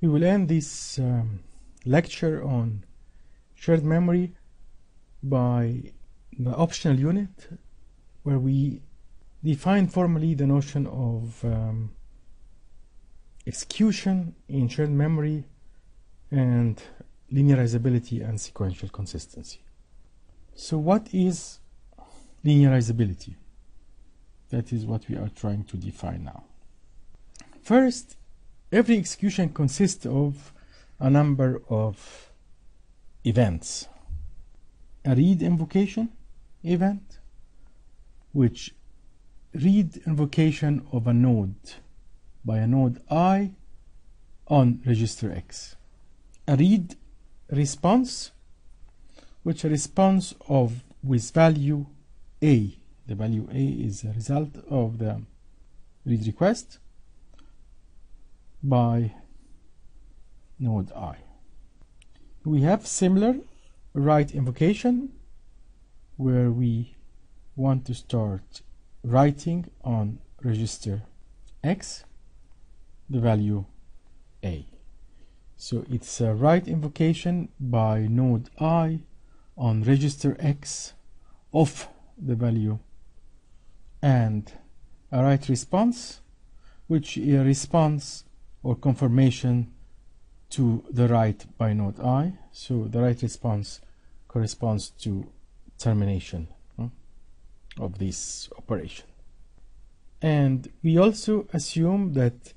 we will end this um, lecture on shared memory by the optional unit where we define formally the notion of um, execution in shared memory and linearizability and sequential consistency. So what is linearizability? That is what we are trying to define now. First, every execution consists of a number of events. A read invocation event, which read invocation of a node by a node i on register x. A read response, which a response of with value a. The value a is a result of the read request by node i. We have similar write invocation where we want to start writing on register x the value a. So it's a write invocation by node i on register x of the value and a write response which a response or confirmation to the write by node i. So the write response corresponds to termination hmm, of this operation. And we also assume that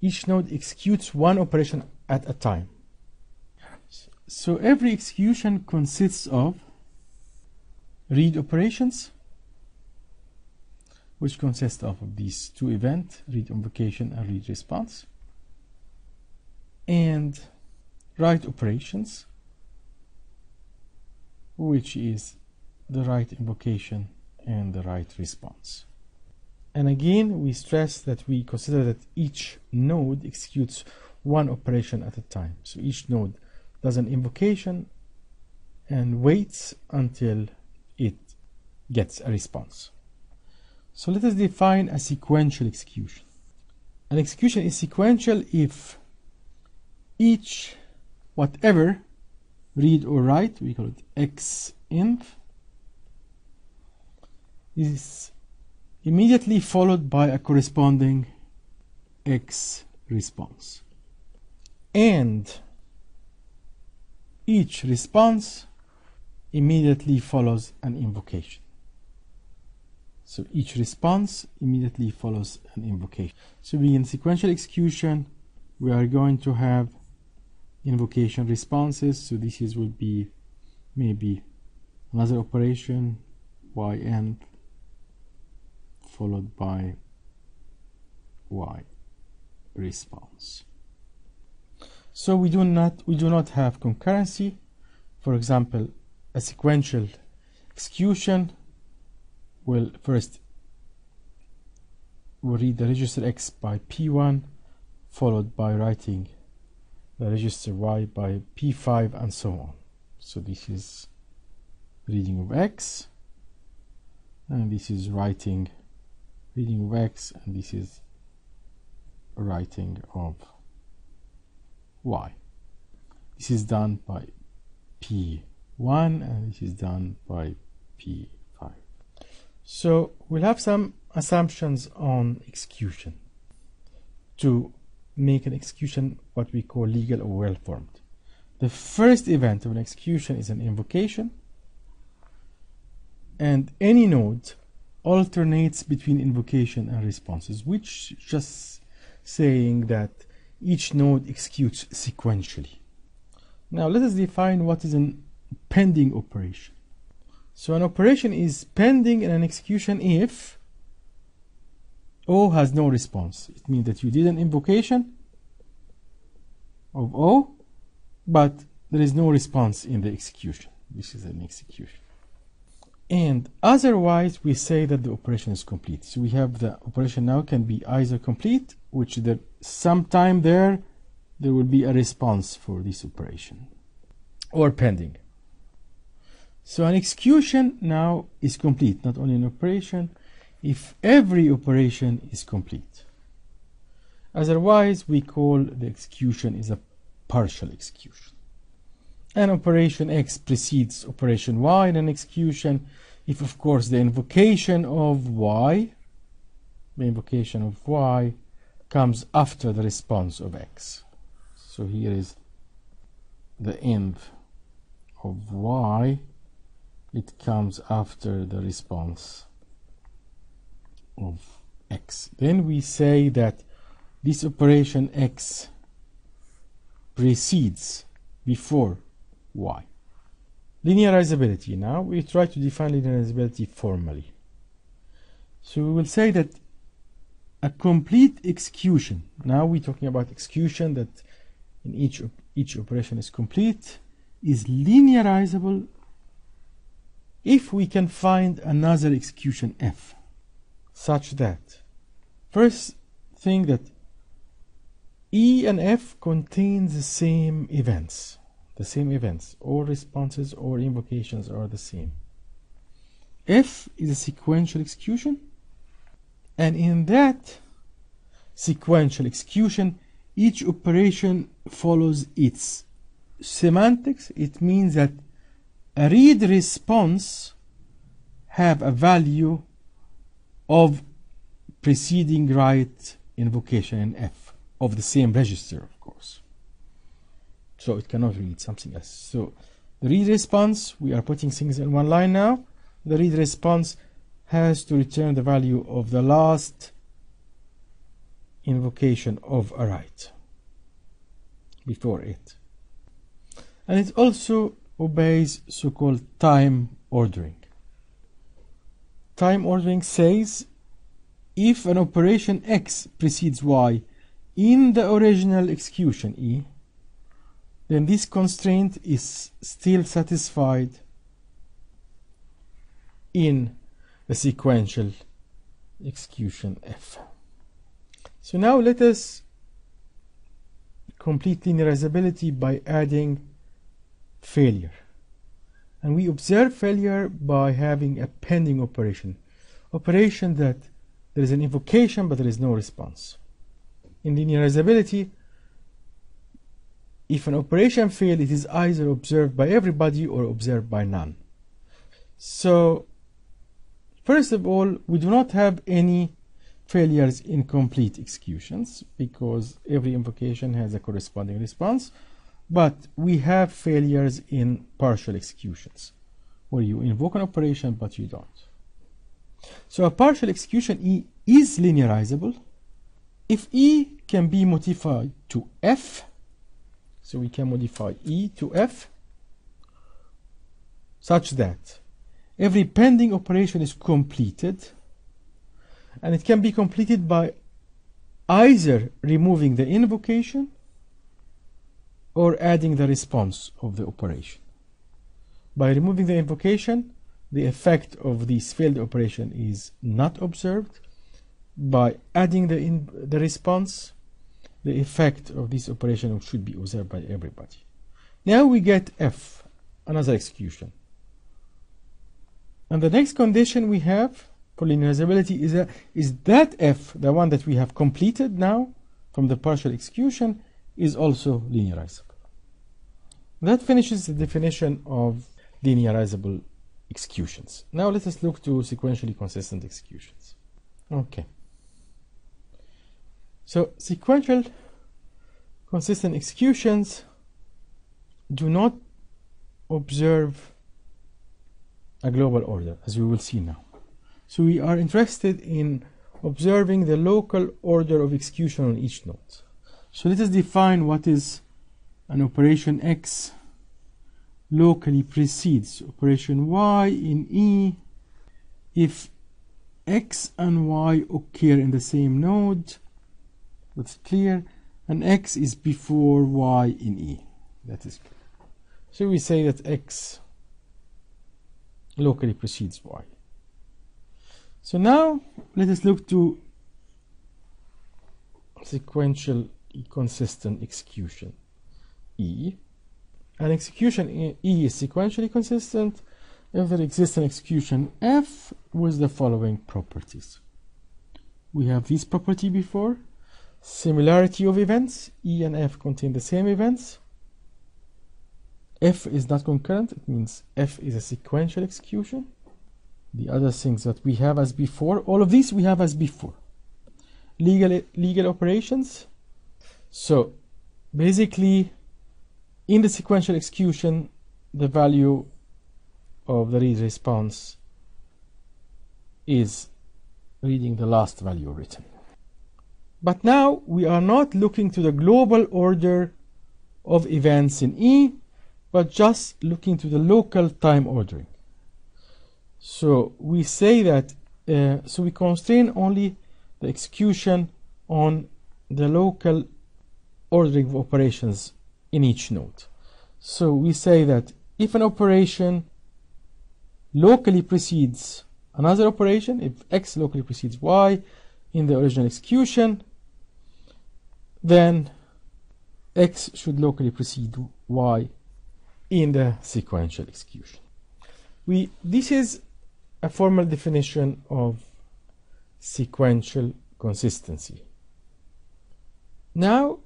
each node executes one operation at a time. So every execution consists of read operations, which consist of these two events, read invocation and read response, and write operations, which is the write invocation and the write response. And again, we stress that we consider that each node executes one operation at a time. So each node does an invocation and waits until it gets a response. So let us define a sequential execution. An execution is sequential if each whatever read or write, we call it xinf, is immediately followed by a corresponding x response. And each response immediately follows an invocation. So each response immediately follows an invocation. So we in sequential execution, we are going to have invocation responses. So this is will be maybe another operation, yn followed by y response. So we do not we do not have concurrency. For example, a sequential execution will first will read the register x by p1 followed by writing the register y by p5 and so on. So this is reading of x and this is writing reading of x and this is writing of y. This is done by p1 and this is done by p5. So we'll have some assumptions on execution to make an execution what we call legal or well formed. The first event of an execution is an invocation and any node alternates between invocation and responses, which just saying that each node executes sequentially. Now let us define what is a pending operation. So an operation is pending in an execution if O has no response. It means that you did an invocation of O, but there is no response in the execution. This is an execution and otherwise we say that the operation is complete so we have the operation now can be either complete which there sometime there there will be a response for this operation or pending so an execution now is complete not only an operation if every operation is complete Otherwise, we call the execution is a partial execution. And operation X precedes operation Y in an execution if, of course, the invocation of Y, the invocation of Y, comes after the response of X. So here is the env of Y. It comes after the response of X. Then we say that this operation X precedes before Y. Linearizability. Now we try to define linearizability formally. So we will say that a complete execution, now we're talking about execution that in each, each operation is complete, is linearizable if we can find another execution f such that first thing that E and F contain the same events the same events. All responses or invocations are the same. F is a sequential execution, and in that sequential execution, each operation follows its semantics. It means that a read response have a value of preceding write invocation in F of the same register, of course. So it cannot read something else. So the read response we are putting things in one line now. The read response has to return the value of the last invocation of a write before it. And it also obeys so-called time ordering time ordering says if an operation x precedes y in the original execution e then this constraint is still satisfied in the sequential execution F. So now let us complete linearizability by adding failure. And we observe failure by having a pending operation. Operation that there is an invocation but there is no response. In linearizability, if an operation fails it is either observed by everybody or observed by none. So, first of all, we do not have any failures in complete executions because every invocation has a corresponding response, but we have failures in partial executions where you invoke an operation but you don't. So a partial execution E is linearizable if E can be modified to F so we can modify E to F such that every pending operation is completed and it can be completed by either removing the invocation or adding the response of the operation. By removing the invocation, the effect of this failed operation is not observed. By adding the, the response, the effect of this operation should be observed by everybody. Now we get F, another execution. And the next condition we have for linearizability is, a, is that F, the one that we have completed now from the partial execution, is also linearizable. That finishes the definition of linearizable executions. Now let us look to sequentially consistent executions. Okay. So sequential consistent executions do not observe a global order, as we will see now. So we are interested in observing the local order of execution on each node. So let us define what is an operation X locally precedes operation Y in E. If X and Y occur in the same node that's clear and x is before y in E. That is clear. So we say that x locally precedes y. So now let us look to sequential consistent execution E an execution E is sequentially consistent if there exists an execution F with the following properties we have this property before similarity of events. E and F contain the same events. F is not concurrent, it means F is a sequential execution. The other things that we have as before, all of these we have as before. Legal, legal operations. So basically, in the sequential execution, the value of the read response is reading the last value written. But now we are not looking to the global order of events in E, but just looking to the local time ordering. So we say that, uh, so we constrain only the execution on the local ordering of operations in each node. So we say that if an operation locally precedes another operation, if x locally precedes y in the original execution, then x should locally precede y in the sequential execution. We, this is a formal definition of sequential consistency. Now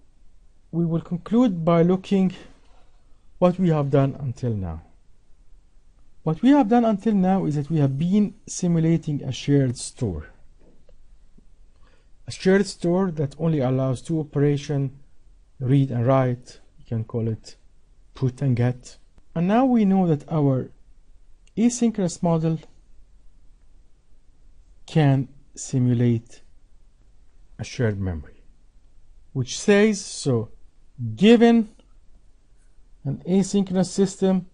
we will conclude by looking what we have done until now. What we have done until now is that we have been simulating a shared store. A shared store that only allows two operations, read and write. You can call it put and get. And now we know that our asynchronous model can simulate a shared memory, which says so given an asynchronous system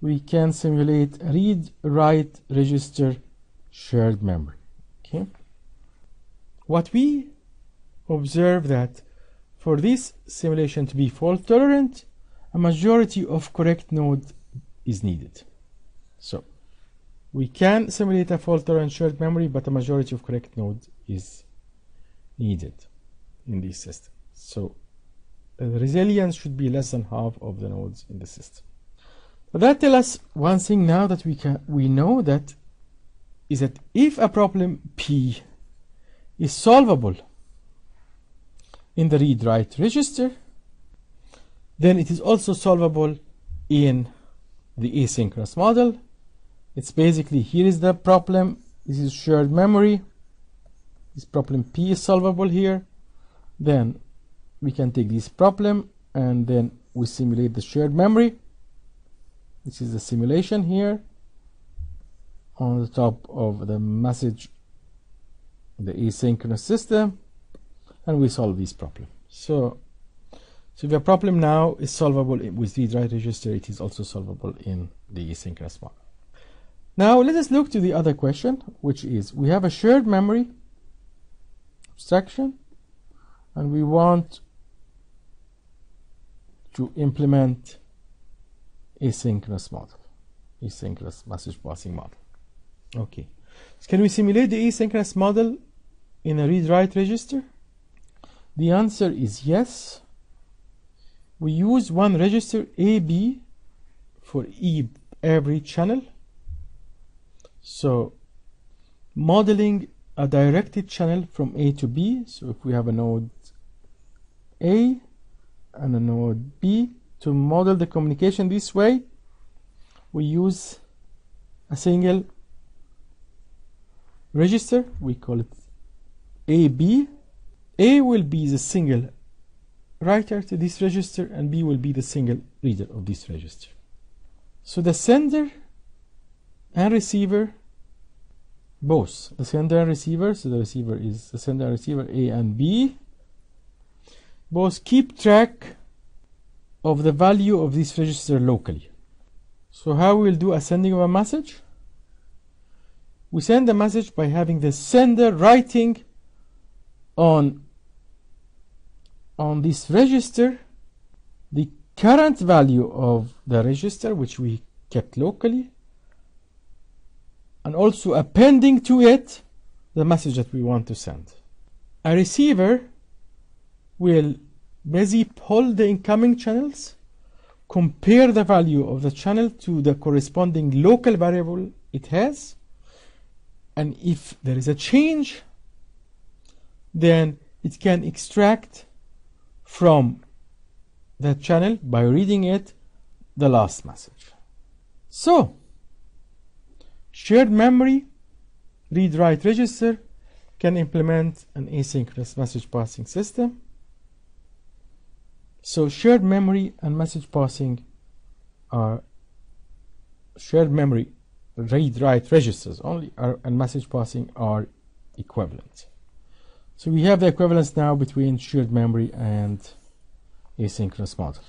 we can simulate read write register shared memory. Okay? What we observe that for this simulation to be fault tolerant a majority of correct node is needed. So we can simulate a fault tolerant shared memory but a majority of correct node is needed in this system. So the resilience should be less than half of the nodes in the system that tells us one thing now that we can we know that is that if a problem P is solvable in the read write register, then it is also solvable in the asynchronous model. It's basically here is the problem. This is shared memory. This problem P is solvable here. Then we can take this problem and then we simulate the shared memory this is the simulation here on the top of the message the asynchronous system and we solve this problem. So so the problem now is solvable with the write register it is also solvable in the asynchronous model now let us look to the other question which is we have a shared memory abstraction and we want to implement asynchronous model, asynchronous message passing model. Okay, so can we simulate the asynchronous model in a read-write register? The answer is yes. We use one register AB for e every channel. So modeling a directed channel from A to B. So if we have a node A and a node B, to model the communication this way. We use a single register. We call it AB A will be the single writer to this register and B will be the single reader of this register. So the sender and receiver both. The sender and receiver so the receiver is the sender and receiver A and B both keep track of the value of this register locally. So how we will do a sending of a message? We send a message by having the sender writing on on this register the current value of the register which we kept locally and also appending to it the message that we want to send. A receiver will Busy pull the incoming channels, compare the value of the channel to the corresponding local variable it has, and if there is a change, then it can extract from that channel by reading it the last message. So, shared memory read write register can implement an asynchronous message passing system. So shared memory and message passing are shared memory read write registers only are, and message passing are equivalent. So we have the equivalence now between shared memory and asynchronous model.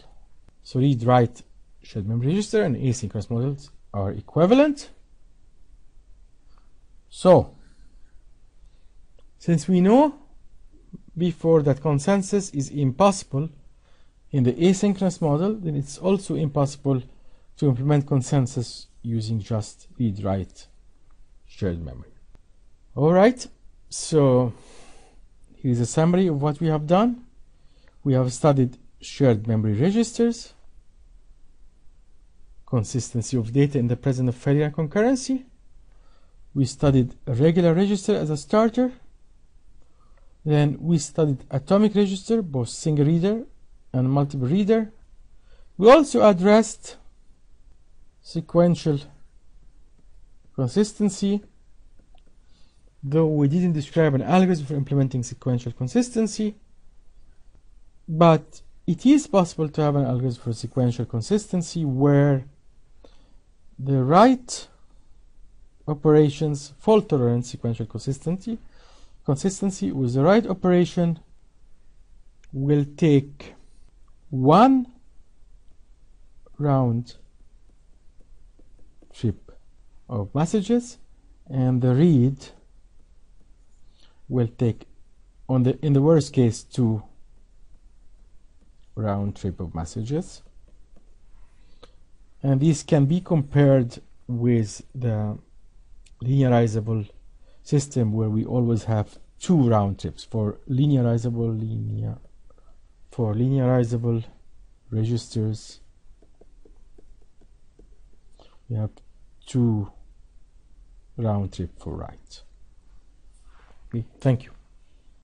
So read write shared memory register and asynchronous models are equivalent. So since we know before that consensus is impossible in the asynchronous model, then it's also impossible to implement consensus using just read write shared memory. All right, so here's a summary of what we have done. We have studied shared memory registers, consistency of data in the presence of failure and concurrency. We studied a regular register as a starter. Then we studied atomic register, both single reader and multiple reader. We also addressed sequential consistency, though we didn't describe an algorithm for implementing sequential consistency, but it is possible to have an algorithm for sequential consistency where the write operations fault tolerant sequential consistency consistency with the write operation will take one round trip of messages and the read will take on the in the worst case two round trip of messages and these can be compared with the linearizable system where we always have two round trips for linearizable linear for linearizable registers. We have two round trip for write okay, thank you